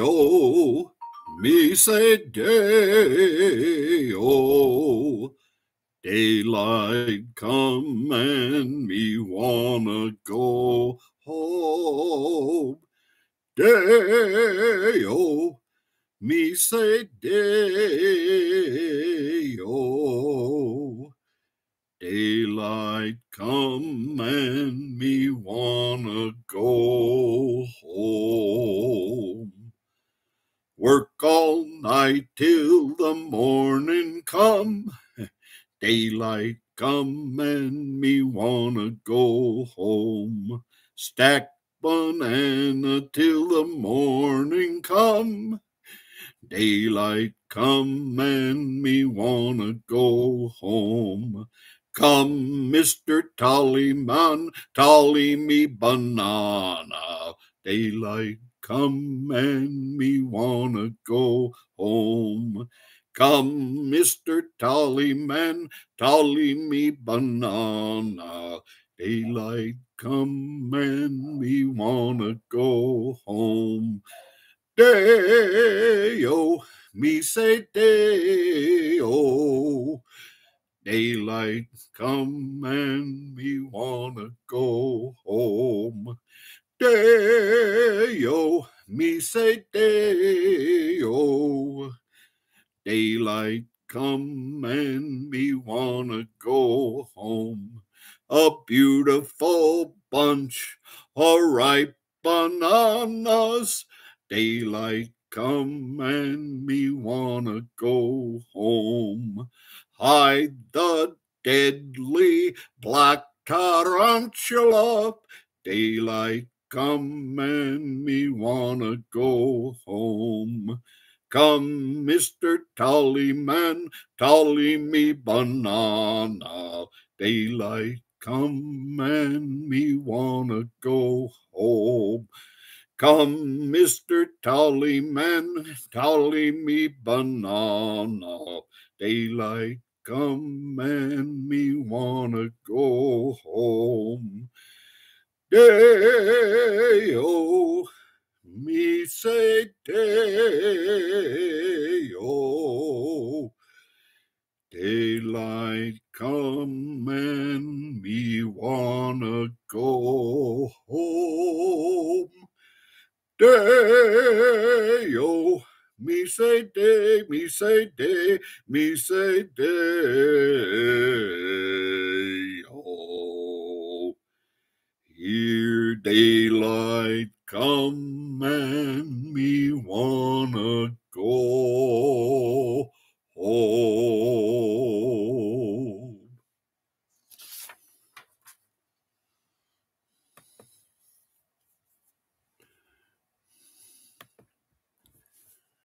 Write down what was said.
Day-o, me say day-o. Daylight come and me wanna go home. Day-o, me say day-o. Daylight come and me wanna go home. All night till the morning come. Daylight come and me wanna go home. Stack banana till the morning come. Daylight come and me wanna go home. Come, Mr. Tallyman, tally me banana. Daylight come and me wanna go home. Come, Mr. Tallyman, tally me banana. Daylight come and me wanna go home. Day-o, me say day-o. Daylight come and me wanna go home. Day-o, me say day-o. Daylight come and me wanna go home. A beautiful bunch of ripe bananas. Daylight come and me wanna go home. Hide the deadly black tarantula. Daylight come and me wanna go home. Come, Mr. Tallyman, tally me banana. Daylight come and me wanna go home. Come, Mr. Tallyman, tally me banana. Daylight come and me wanna go home. Day-o, me say day-o. Daylight come and me wanna go home. Day-o, me say day, me say day, me say day-o. Daylight come and me wanna